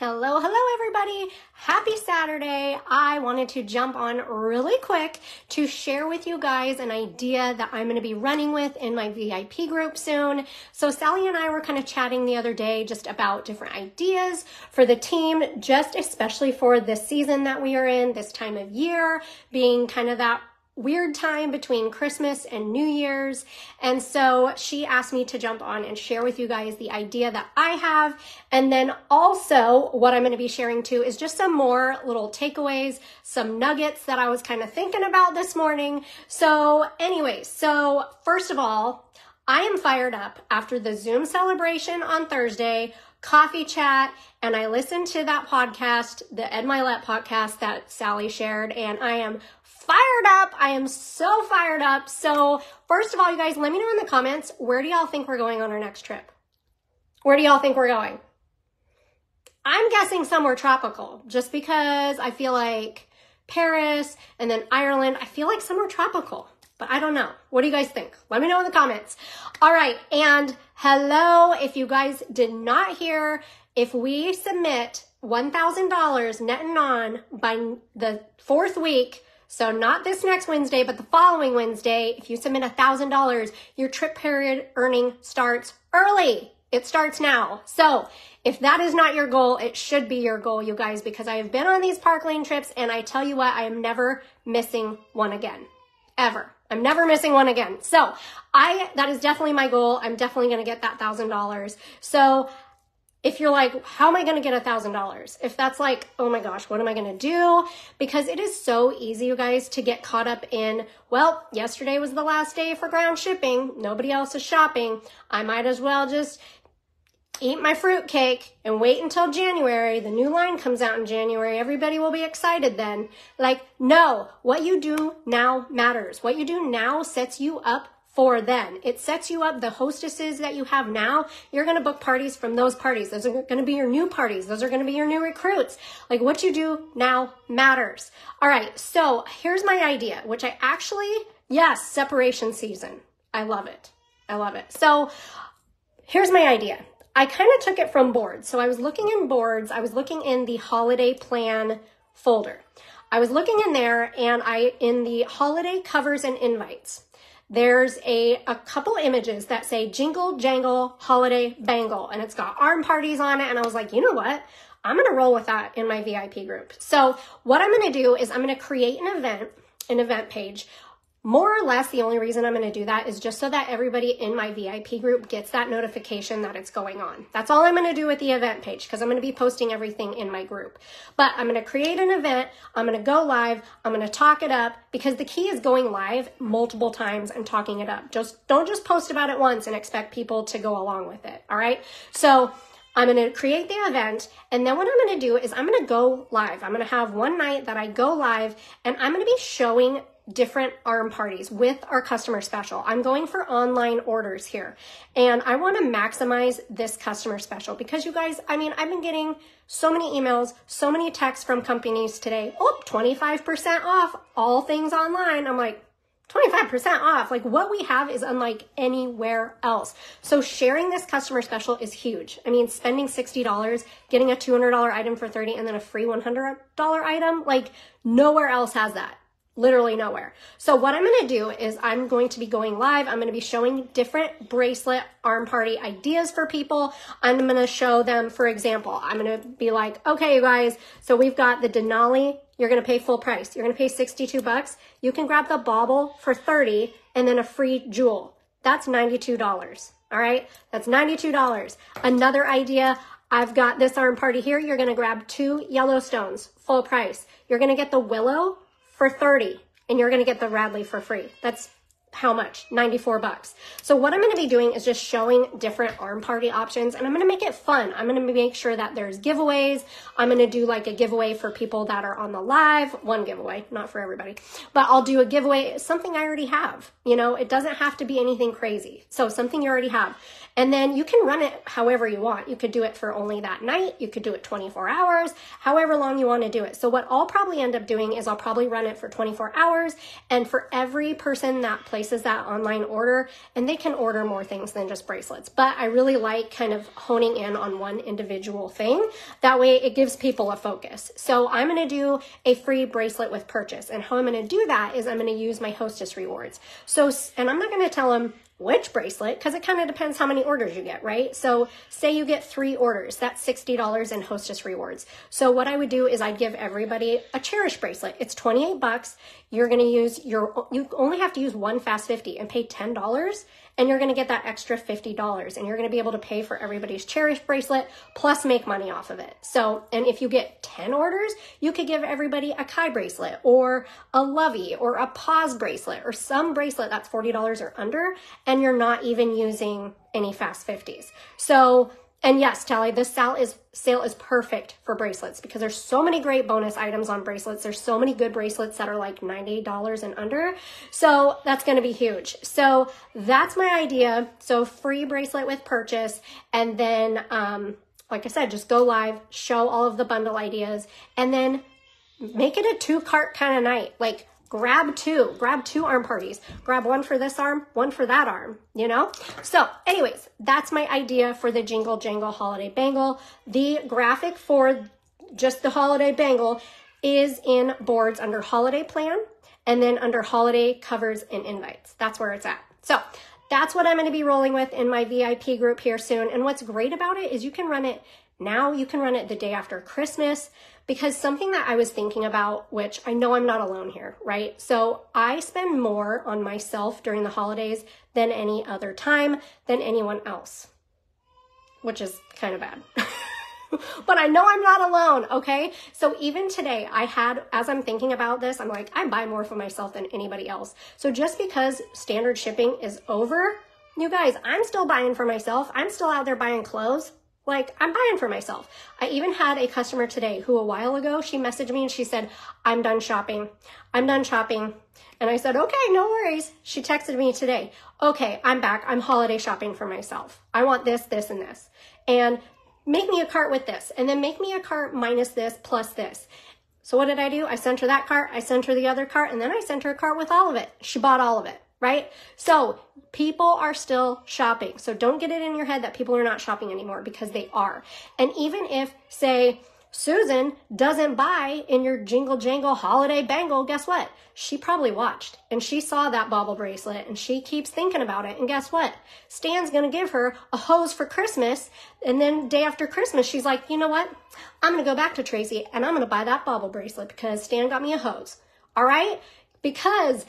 Hello, hello, everybody. Happy Saturday. I wanted to jump on really quick to share with you guys an idea that I'm going to be running with in my VIP group soon. So, Sally and I were kind of chatting the other day just about different ideas for the team, just especially for this season that we are in, this time of year, being kind of that weird time between Christmas and New Year's. And so she asked me to jump on and share with you guys the idea that I have. And then also, what I'm going to be sharing too is just some more little takeaways, some nuggets that I was kind of thinking about this morning. So, anyway, so first of all, I am fired up after the Zoom celebration on Thursday coffee chat and I listened to that podcast, the Ed Mylett podcast that Sally shared, and I am fired up. I am so fired up. So, first of all, you guys, let me know in the comments where do y'all think we're going on our next trip? Where do y'all think we're going? I'm guessing somewhere tropical just because I feel like Paris and then Ireland, I feel like somewhere tropical, but I don't know. What do you guys think? Let me know in the comments. All right. And hello, if you guys did not hear, if we submit $1,000 net and on by the fourth week, so not this next Wednesday, but the following Wednesday, if you submit $1,000, your trip period earning starts early. It starts now. So if that is not your goal, it should be your goal, you guys, because I have been on these park lane trips and I tell you what, I am never missing one again. Ever. I'm never missing one again. So I, that is definitely my goal. I'm definitely going to get that thousand dollars. So if you're like, how am I going to get a thousand dollars? If that's like, oh my gosh, what am I going to do? Because it is so easy, you guys, to get caught up in, well, yesterday was the last day for ground shipping. Nobody else is shopping. I might as well just eat my fruit cake and wait until January. The new line comes out in January. Everybody will be excited then. Like, no, what you do now matters. What you do now sets you up for then. It sets you up the hostesses that you have now. You're going to book parties from those parties. Those are going to be your new parties. Those are going to be your new recruits. Like what you do now matters. All right. So here's my idea, which I actually, yes, separation season. I love it. I love it. So here's my idea. I kind of took it from boards. So I was looking in boards. I was looking in the holiday plan folder. I was looking in there and I, in the holiday covers and invites, there's a, a couple images that say jingle jangle holiday bangle and it's got arm parties on it and i was like you know what? I'm going to roll with that in my vip group. So what i'm going to do is i'm going to create an event an event page more or less, the only reason I'm going to do that is just so that everybody in my VIP group gets that notification that it's going on. That's all I'm going to do with the event page because I'm going to be posting everything in my group. But I'm going to create an event. I'm going to go live. I'm going to talk it up because the key is going live multiple times and talking it up. Just don't just post about it once and expect people to go along with it. All right. So I'm going to create the event. And then what I'm going to do is I'm going to go live. I'm going to have one night that I go live and I'm going to be showing different arm parties with our customer special. I'm going for online orders here and I want to maximize this customer special because you guys, I mean, I've been getting so many emails, so many texts from companies today. Oh, 25% off all things online. I'm like, 25% off. Like what we have is unlike anywhere else. So sharing this customer special is huge. I mean, spending $60, getting a $200 item for 30 and then a free $100 item, like nowhere else has that literally nowhere. So what I'm going to do is I'm going to be going live. I'm going to be showing different bracelet arm party ideas for people. I'm going to show them, for example, I'm going to be like, okay, you guys, so we've got the Denali. You're going to pay full price. You're going to pay 62 bucks. You can grab the bauble for 30 and then a free jewel. That's $92. All right. That's $92. Another idea. I've got this arm party here. You're going to grab two Yellowstones, full price. You're going to get the willow for 30 and you're going to get the Radley for free. That's how much? 94 bucks. So what I'm going to be doing is just showing different arm party options and I'm going to make it fun. I'm going to make sure that there's giveaways. I'm going to do like a giveaway for people that are on the live, one giveaway, not for everybody, but I'll do a giveaway, something I already have. You know, it doesn't have to be anything crazy. So something you already have. And then you can run it however you want. You could do it for only that night. You could do it 24 hours, however long you want to do it. So what I'll probably end up doing is I'll probably run it for 24 hours. And for every person that plays places that online order and they can order more things than just bracelets. But I really like kind of honing in on one individual thing. That way it gives people a focus. So I'm going to do a free bracelet with purchase. And how I'm going to do that is I'm going to use my hostess rewards. So, and I'm not going to tell them which bracelet because it kind of depends how many orders you get, right? So say you get three orders, that's $60 in hostess rewards. So what I would do is I'd give everybody a cherish bracelet. It's 28 bucks. You're going to use your, you only have to use one fast 50 and pay $10 and you're going to get that extra $50 and you're going to be able to pay for everybody's cherish bracelet plus make money off of it. So, and if you get 10 orders, you could give everybody a Kai bracelet or a Lovey or a Pause bracelet or some bracelet that's $40 or under and you're not even using any fast 50s. So and yes, Tally, this sale is sale is perfect for bracelets because there's so many great bonus items on bracelets. There's so many good bracelets that are like $98 and under. So that's going to be huge. So that's my idea. So free bracelet with purchase. And then, um, like I said, just go live, show all of the bundle ideas, and then make it a two cart kind of night. Like grab two, grab two arm parties, grab one for this arm, one for that arm, you know? So anyways, that's my idea for the Jingle Jangle Holiday Bangle. The graphic for just the holiday bangle is in boards under holiday plan and then under holiday covers and invites. That's where it's at. So that's what I'm going to be rolling with in my VIP group here soon. And what's great about it is you can run it now, you can run it the day after Christmas because something that I was thinking about, which I know I'm not alone here, right? So I spend more on myself during the holidays than any other time than anyone else, which is kind of bad. but I know I'm not alone, okay? So even today, I had, as I'm thinking about this, I'm like, I buy more for myself than anybody else. So just because standard shipping is over, you guys, I'm still buying for myself. I'm still out there buying clothes. Like, I'm buying for myself. I even had a customer today who a while ago, she messaged me and she said, I'm done shopping. I'm done shopping. And I said, okay, no worries. She texted me today. Okay, I'm back. I'm holiday shopping for myself. I want this, this, and this. And make me a cart with this. And then make me a cart minus this plus this. So what did I do? I sent her that cart. I sent her the other cart. And then I sent her a cart with all of it. She bought all of it right? So people are still shopping. So don't get it in your head that people are not shopping anymore because they are. And even if, say, Susan doesn't buy in your jingle jangle holiday bangle, guess what? She probably watched and she saw that bauble bracelet and she keeps thinking about it. And guess what? Stan's going to give her a hose for Christmas. And then day after Christmas, she's like, you know what? I'm going to go back to Tracy and I'm going to buy that bauble bracelet because Stan got me a hose. All right? Because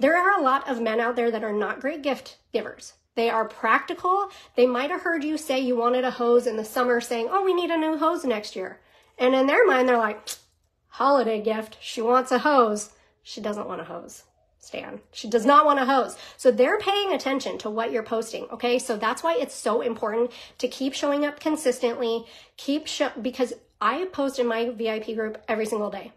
there are a lot of men out there that are not great gift givers. They are practical. They might have heard you say you wanted a hose in the summer saying, oh, we need a new hose next year. And in their mind, they're like, holiday gift. She wants a hose. She doesn't want a hose. Stan. She does not want a hose. So they're paying attention to what you're posting. Okay. So that's why it's so important to keep showing up consistently. Keep show because I post in my VIP group every single day.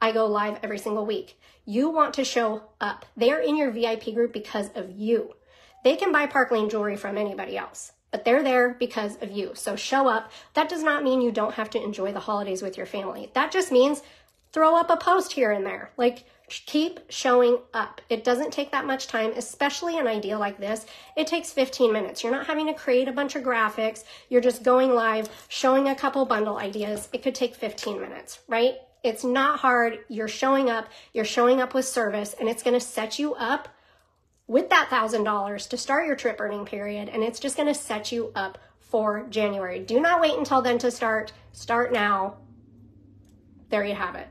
I go live every single week. You want to show up. They're in your VIP group because of you. They can buy Park Lane jewelry from anybody else, but they're there because of you. So show up. That does not mean you don't have to enjoy the holidays with your family. That just means throw up a post here and there. Like, keep showing up. It doesn't take that much time, especially an idea like this. It takes 15 minutes. You're not having to create a bunch of graphics. You're just going live, showing a couple bundle ideas. It could take 15 minutes, right? It's not hard. You're showing up, you're showing up with service, and it's going to set you up with that $1,000 to start your trip earning period. And it's just going to set you up for January. Do not wait until then to start. Start now. There you have it.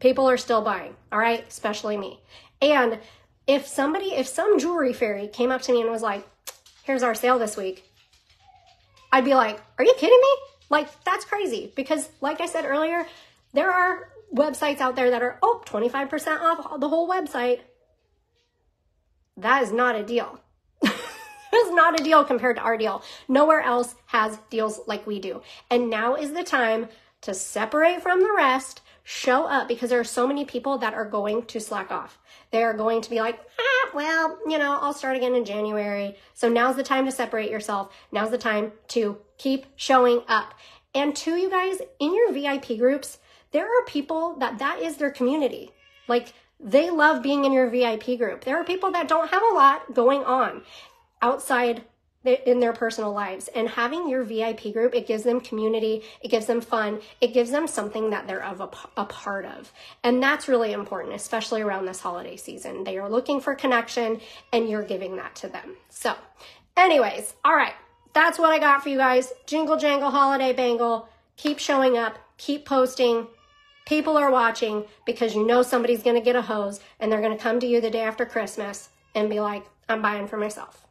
People are still buying, all right? Especially me. And if somebody, if some jewelry fairy came up to me and was like, here's our sale this week, I'd be like, are you kidding me? Like, that's crazy. Because, like I said earlier, there are websites out there that are, oh, 25% off the whole website. That is not a deal. It's not a deal compared to our deal. Nowhere else has deals like we do. And now is the time to separate from the rest, show up because there are so many people that are going to slack off. They are going to be like, ah, well, you know, I'll start again in January. So now's the time to separate yourself. Now's the time to keep showing up. And to you guys, in your VIP groups, there are people that that is their community. Like They love being in your VIP group. There are people that don't have a lot going on outside in their personal lives. And having your VIP group it gives them community it gives them fun it gives them something that they're of a, a, part of. And that's really important especially around this holiday season. They are looking for connection and you're giving that to them. So anyways all right. That's what I got for you guys. Jingle jangle holiday bangle. Keep showing up. Keep posting people are watching because you know somebody's going to get a hose and they're going to come to you the day after Christmas and be like I'm buying for myself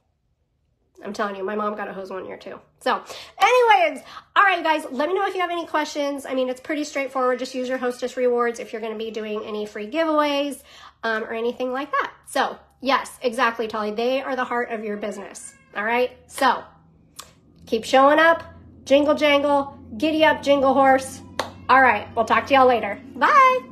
I'm telling you, my mom got a hose one year too. So, anyways, all right, guys, let me know if you have any questions. I mean, it's pretty straightforward. Just use your hostess rewards if you're going to be doing any free giveaways um, or anything like that. So, yes, exactly, Tolly. They are the heart of your business. All right. So, keep showing up, jingle jangle, giddy up, jingle horse. All right, we'll talk to y'all later. Bye.